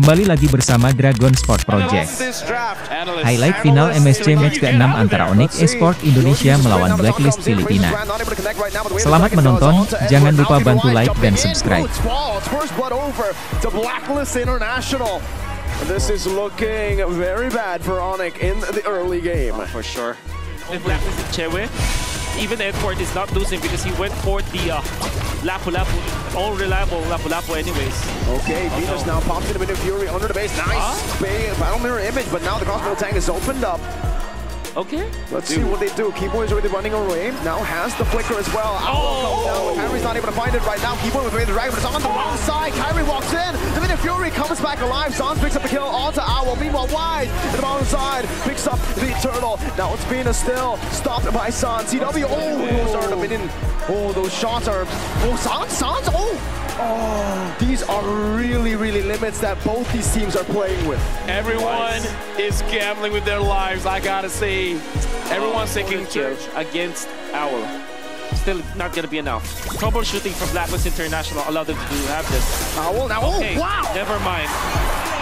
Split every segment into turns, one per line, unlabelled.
Kembali lagi bersama Dragon Sport Project. Highlight final MSC match ke-6 antara Onyx Esport Indonesia melawan Blacklist Filipina. Selamat menonton, jangan lupa bantu like dan subscribe.
This is looking very bad for Onyx in the early game.
For sure. If Blacklist is Chewe, even Edward is not losing because he went for the uh, Lapu Lapu, all reliable Lapu Lapu anyways.
Okay,
Oh,
Venus
no.
now pops in a bit of Fury under the base. Nice
Huh?
battle mirror image, but now the crossbow tank is opened up.
Okay.
Let's see what they do. Kiboy is already running away. Now has the flicker as well. Owl comes down, but Kairi's not able to find it right now. Kiboy with the dragon, but it's on the wrong side. Kairi walks in. The minute Fury comes back alive. Sanz picks up the kill onto Owl. Meanwhile, wide in the bottom side picks up the turtle. Now it's Venus still stopped by Sanz. CW. Oh, those are the minion. Oh, those shots are. Oh, Sanz, Sanz. Oh. Oh, these are really, really limits that both these teams are playing with.
Everyone is gambling with their lives, I gotta say. Everyone's oh, taking
Church against Owl. Still not gonna be enough. Troubleshooting from Blacklist International allowed them to have this.
Owl oh, now. Oh,
Okay,
wow.
never mind.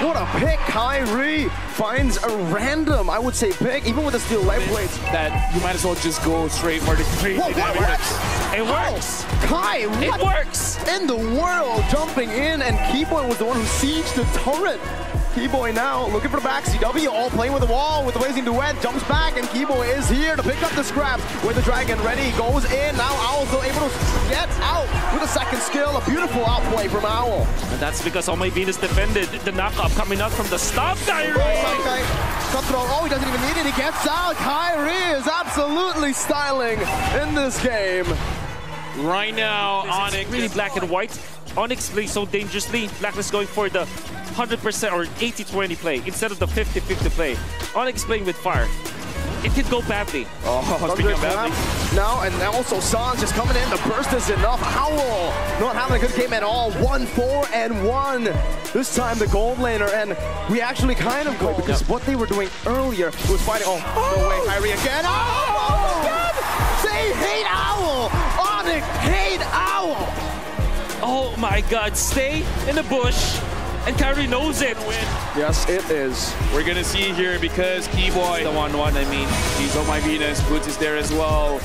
What a pick! Kairi finds a random, I would say, pick, even with the steel life blades.
that you might as well just go straight for the crazy
Whoa, what, what?
It works.
Kai,
It
what
works.
in the world? Jumping in, and Kiboy was the one who sieged the turret. Kiboy now looking for the back. CW all playing with the wall with the blazing duet. Jumps back, and Kiboy is here to pick up the scraps with the dragon ready. Goes in. Now Owl still able to get out with a second skill. A beautiful outplay from Owl.
And that's because all my Venus defended the knockup coming out from the stop Kairi.
Okay. Cutthroat. Oh, he doesn't even need it. He gets out. Kairi is absolutely styling in this game.
Right now,
It's
ONIC
really black and white. ONIC plays so dangerously. Blacklist going for the 100% or 80-20 play instead of the 50-50 play. ONIC playing with fire. It could go badly.
Oh, speaking of badly.
Now, and also Sanz just coming in. The burst is enough. Owl not having a good game at all. 1-4 and 1. This time the gold laner. And we actually kind of go because what they were doing earlier was fighting. Oh, no way. Kairi again. Oh, oh again. They hate Owl. ONIC hate Owl.
Oh my god, stay in the bush. And Kairi knows it.
Yes, it is.
We're gonna see here because Kiboy, the 1-1, I mean, he's on my Venus, Boots is there as well.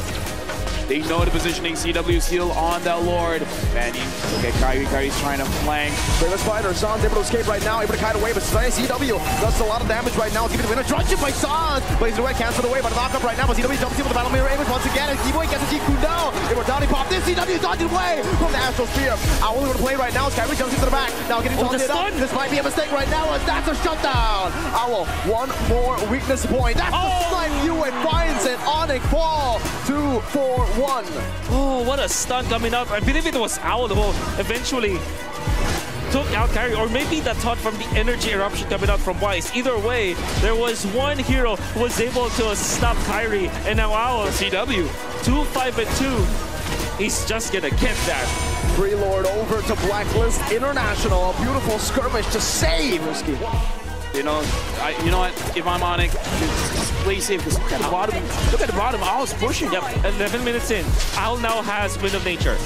They know the positioning, CW still on that Lord. Fanning, okay, Kairi, Kairi's trying to flank.
Famous fighter. Sanz able to escape right now, able to kite away, but CW does a lot of damage right now. It's giving the winner. Truncheon by Sanz. Blazing away, canceled away by the knockup right now, but CW jumps in with the battle mirror image once again, and Kiboy gets a a G Kundo. Immortality pop. This CW dodging away from the Astral Spear. Uh, only going to play right now. Kairi jumps into the back. Now getting
Oh, the
taunted up. This might be a mistake right now, as that's a shutdown. Owl, one more weakness point. That's
Oh.
the snipe you and finds it. ONIC fall. Two, four, one.
Oh, what a stun coming up. I believe it was Owl who eventually took out Kairi, or maybe that thought from the energy eruption coming out from Wise. Either way, there was one hero who was able to stop Kairi, and now Owl,
CW.
2, 5, and 2. He's just gonna get that.
Free Lord over to Blacklist International. A beautiful skirmish to save. Risky.
You know, I, you know what? If I'm on it, just play safe. Because look at the bottom. Look at the bottom. Owl's pushing.
Yep, 11 minutes in. Al now has Wind of Nature.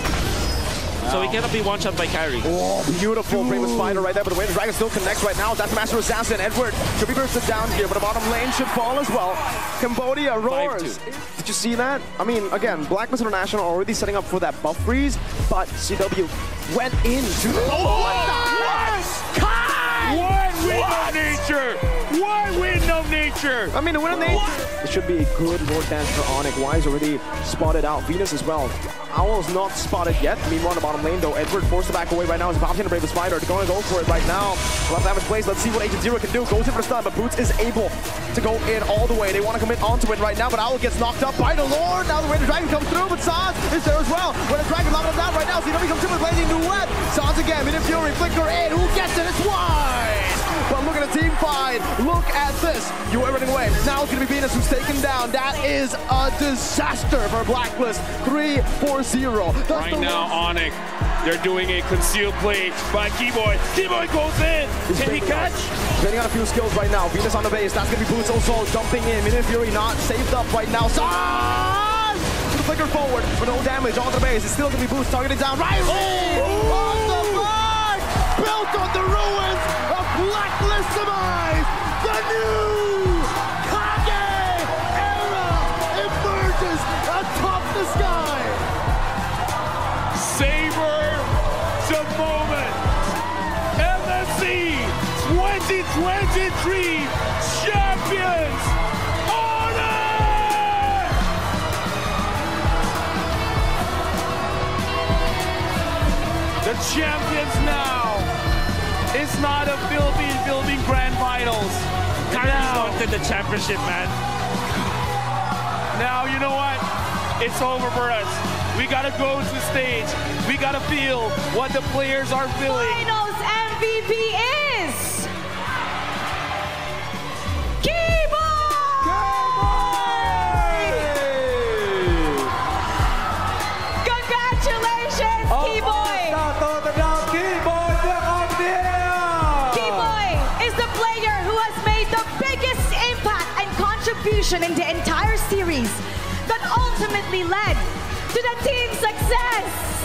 So he cannot be one-shot by Kairi.
Oh, beautiful Famous Spider right there, but the Wind Dragon still connects right now. That's Master Assassin. Edward should be bursted down here, but the bottom lane should fall as well. Cambodia roars. Did you see that? I mean, again, Blacklist International already setting up for that buff freeze, but CW went into the... Oh, what the heck? Kai!
What wind of nature? What wind of nature?
I mean, the winner name. It should be a good Lord Dance for ONIC. Wise already spotted out Venus as well. Owl's not spotted yet. Meanwhile, on the bottom lane, though, Edward forced to back away right now. He's about to brave the spider. They're going to go for it right now. Love damage plays. Let's see what Agent Zero can do. Goes in for the stun, but Boots is able to go in all the way. They want to commit onto it right now, but Owl gets knocked up by the Lord. Now the Raider Dragon comes through, but Sanz is there as well. When the Dragon locking him down right now, CW comes in with Blazing Duet. Sanz again, Minute Fury, Flicker in. Who gets it? It's wide. But look at the team fight. Look at this. You were running away. Now it's going to be Venus who's taken down. That is a disaster for Blacklist. 3-4-0.
Right now, ONIC, they're doing a concealed play by Kiboy. Kiboy goes in. Can he catch?
Spending on a few skills right now. Venus on the base. That's going to be Boots also jumping in. Minute Fury not saved up right now. Sanz! To the flicker forward, but no damage on the base. It's still going to be Boots targeted down. Riley! Oh! On the mark! Built on the ruins the new Kage era emerges atop the sky. Savor the moment.
MSC 2023 champions. The champions now is not a Philippine Philippine Grand Finals.
Kairi's
Now-
wanted the championship, man.
Now, you know what? It's over for us. We gotta go to the stage. We gotta feel what the players are feeling.
Finals MVP is contribution in the entire series that ultimately led to the team's success.